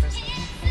Christmas.